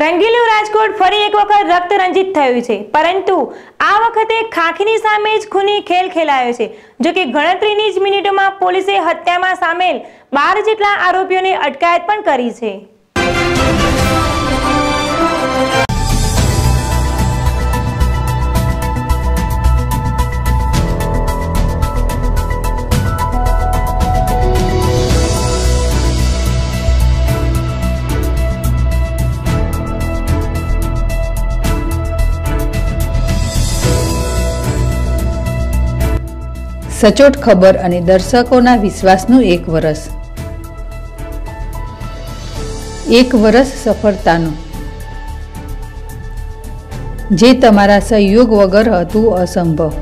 રંગીલું રાજકોટ ફરી એક વખત રક્ત રંજિત થયું છે. પરંતુ આ વખતે ખાખીની સામે જ ખૂની ખેલ ખેલાયો છે. જો કે ગણતરીની જ મિનિટોમાં પોલીસે હત્યામાં સામેલ બાર જેટલા આરોપીઓની અટકાયત પણ કરી છે. સચોટ ખબર અને દર્શકોના વિશ્વાસનું એક વરસ. એક વરસ સફળતાનું. જે તમારા સહયોગ વગર હતું અસંભવ.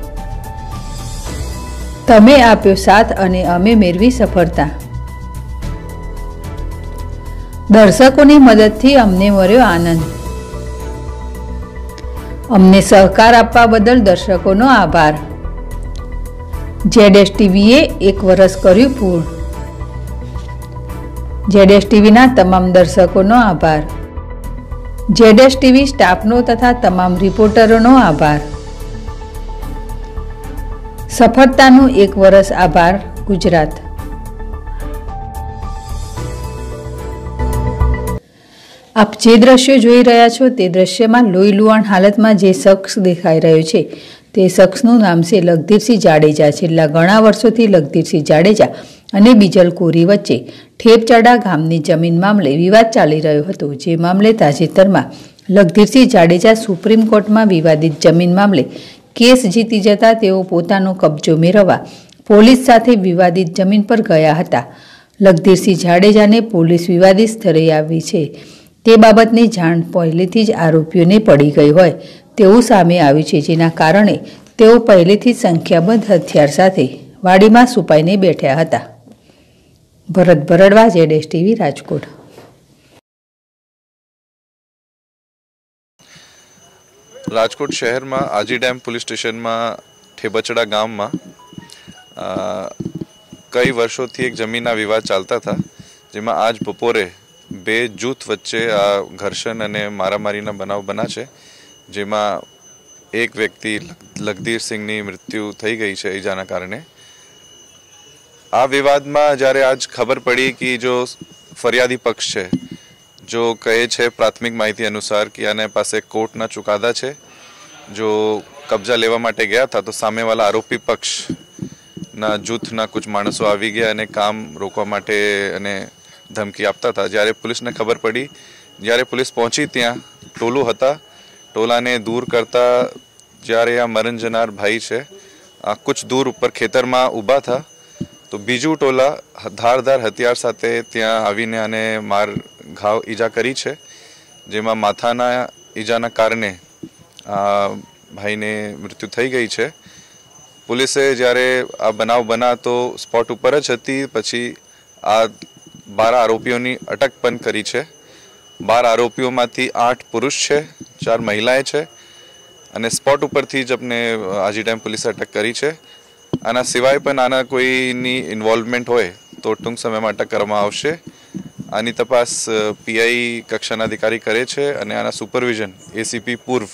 તમે આપ્યો સાથ અને અમે મેળવી સફળતા. દર્શકોની મદદથી અમને મળ્યો આનંદ. અમને સહકાર આપવા બદલ દર્શકોનો આભાર. જેડેશ ટીવીએ એક વરસ કર્યું પૂર્ણ જેડેશ ટીવીના તમામ દર્શકોનો આભાર. જેડેશ ટીવી સ્ટાફનો તથા તમામ રિપોર્ટરોનો આભાર. સફળતાનું એક વરસ આભાર, ગુજરાત. આપ જે દ્રશ્યો જોઈ રહ્યા છો તે દ્રશ્યમાં લોહી લુહાણ હાલતમાં જે શખ્સ દેખાઈ રહ્યો છે તે શખ્સનું નામ છે લગધીરસિંહ જાડેજા. છેલ્લા ઘણા વર્ષોથી લગધીરસિંહ જાડેજા અને બીજલ કોરી વચ્ચે ઠેપચાડા ગામની જમીન મામલે વિવાદ ચાલી રહ્યો હતો, જે મામલે તાજેતરમાં લગધીરસિંહ જાડેજા સુપ્રીમ કોર્ટમાં વિવાદિત જમીન મામલે કેસ જીતી જતા તેઓ પોતાનો કબજો મેળવવા પોલીસ સાથે વિવાદિત જમીન પર ગયા હતા. લગધીરસિંહ જાડેજાને પોલીસ વિવાદિત સ્થળે આવી છે તે બાબતની જાણ પહેલેથી જ આરોપીઓને પડી ગઈ હોય. તેવું સામે આવ્યું છે, જેના કારણે તેઓ પહેલેથી સંખ્યાબંધ હથિયાર સાથે વાડીમાં સુપાઈને બેઠ્યા હતા. ભરત ભરડવા જેડેશ ટીવી, રાજકોટ. રાજકોટ શહેરમાં, આજી ડેમ પોલીસ સ્ટેશનમાં, ઠેબચડા ગામમાં કઈ વર્ષોથી એક જમીનના વિવાદ ચાલતા હતા, જેમાં આજ બપોરે બે જૂથ વચ્ચે આ ઘર્ષણ અને મારામારીના બનાવ બના છે. જેમાં એક વ્યક્તિ લખધીરસિંહની મૃત્યુ થઈ ગઈ છે ઈજાના કારણે. આ વિવાદમાં જ્યારે આજ ખબર પડી કે જો ફરિયાદી પક્ષ છે, જો કહે છે પ્રાથમિક માહિતી અનુસાર કે આને પાસે કોર્ટના ચુકાદા છે, જો કબજા લેવા માટે ગયા હતા, તો સામેવાળા આરોપી પક્ષના જૂથના કુછ માણસો આવી ગયા અને કામ રોકવા માટે અને ધમકી આપતા હતા. જ્યારે પોલીસને ખબર પડી, જ્યારે પોલીસ પહોંચી ત્યાં ટોલું હતા ટોલાને દૂર કરતા જ્યારે આ મરણ જનાર ભાઈ છે, આ કુછ દૂર ઉપર ખેતરમાં ઊભા હતા તો બીજું ટોલા ધારધાર હથિયાર સાથે ત્યાં આવીને આને માર ઘાવ ઈજા કરી છે, જેમાં માથાના ઈજાના કારણે ભાઈને મૃત્યુ થઈ ગઈ છે. પોલીસે જ્યારે આ બનાવ બના તો સ્પોટ ઉપર જ હતી, પછી આ બાર આરોપીઓની અટક પણ કરી છે. બાર આરોપીઓમાંથી આઠ પુરુષ છે. ચાર મહિલાએ છે અને સ્પોટ ઉપરથી જ અમને આજી ટાઈમ પોલીસે અટક કરી છે. આના સિવાય પણ આના કોઈની ઇન્વોલ્વમેન્ટ હોય તો ટૂંક સમયમાં અટક કરવામાં આવશે. આની તપાસ પીઆઈ કક્ષાના અધિકારી કરે છે અને આના સુપરવિઝન, એસીપી પૂર્વ